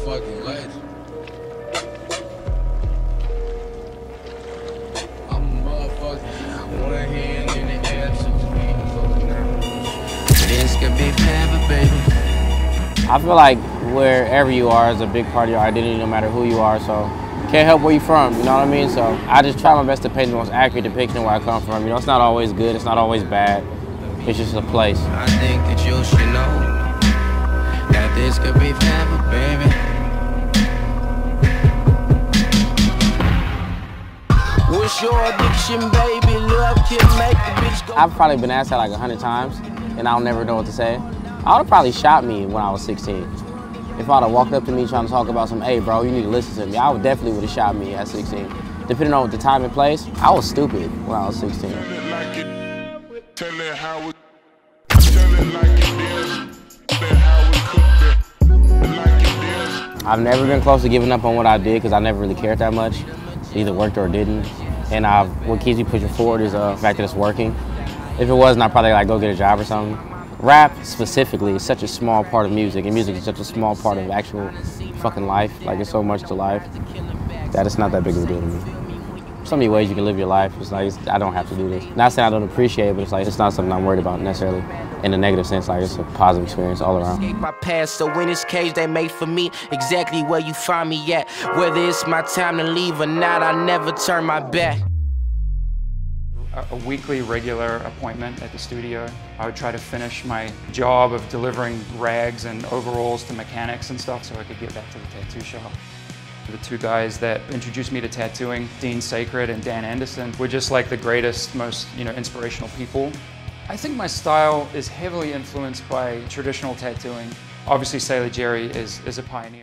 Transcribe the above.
motherfucking legend. I'm a motherfucking one hand in the air, six feet fucking down. This could be forever, baby. I feel like wherever you are is a big part of your identity, no matter who you are. So can't help where you're from. You know what I mean? So I just try my best to paint the most accurate depiction of where I come from. You know, it's not always good. It's not always bad. It's just a place. I think that you should know that this could be forever, What's your addiction, baby? Love can make the bitch go. I've probably been asked that like a hundred times, and I'll never know what to say. I would have probably shot me when I was 16. If I'd have walked up to me trying to talk about some, hey bro, you need to listen to me, I would definitely would have shot me at 16. Depending on the time and place, I was stupid when I was 16. Tell it how it, tell it like it is, tell it how it could be, like it is. I've never been close to giving up on what I did because I never really cared that much. Either worked or didn't. And I've, what keeps me pushing forward is uh, the fact that it's working. If it wasn't, I'd probably like go get a job or something. Rap specifically is such a small part of music, and music is such a small part of actual fucking life. Like it's so much to life that it's not that big of a deal to me. So many ways you can live your life. It's like it's, I don't have to do this. Not saying I don't appreciate it, but it's like it's not something I'm worried about necessarily in a negative sense. Like it's a positive experience all around. My past, so in this cage they made for me exactly where you find me at. Whether it's my time to leave or not, I never turn my back. a a weekly regular appointment at the studio. I would try to finish my job of delivering rags and overalls to mechanics and stuff so I could get back to the tattoo shop. The two guys that introduced me to tattooing, Dean Sacred and Dan Anderson, were just like the greatest, most you know, inspirational people. I think my style is heavily influenced by traditional tattooing. Obviously, Sailor Jerry is, is a pioneer.